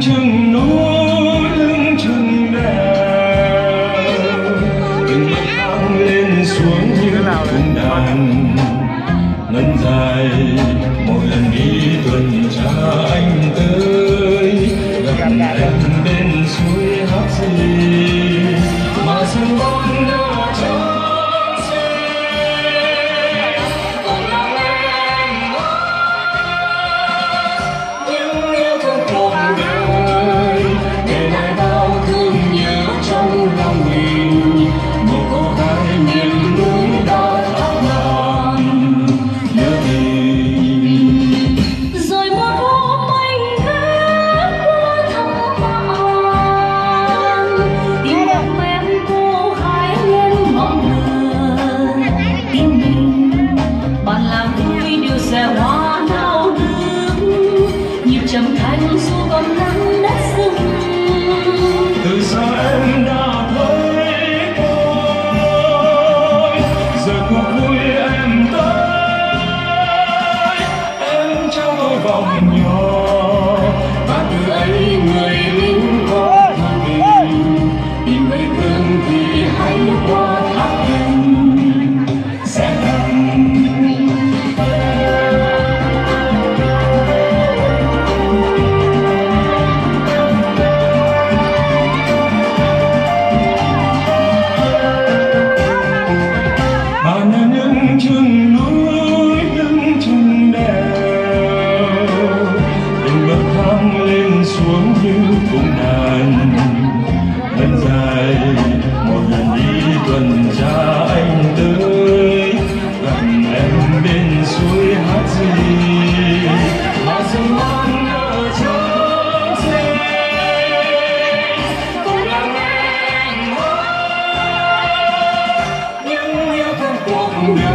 chừng núi lưng chừng đèo. Từng mặt thang lên xuống như là đàn ngân dài. 像太空曙光 xuống như cung đàn thân dài một lần đi tuần tra anh tới gần em bên suối hát gì. Hát gì ngon ở chỗ gì cũng là em những yêu thương cuộc đời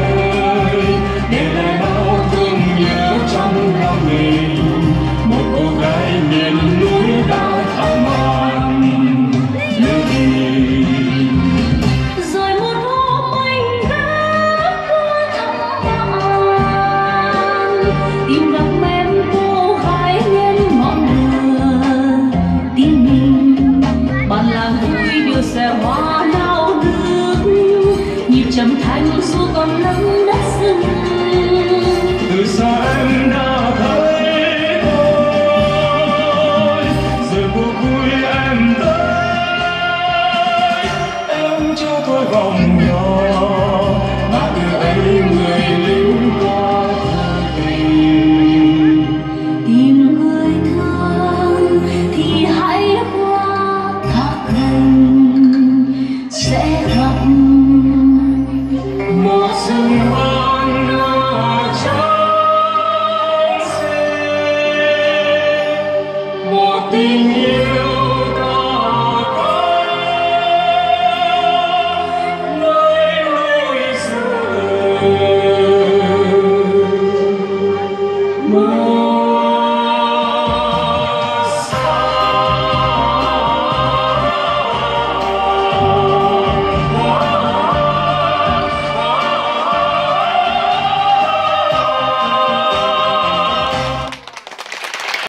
chậm thanh dù còn nắng đất rừng từ xa em đã You.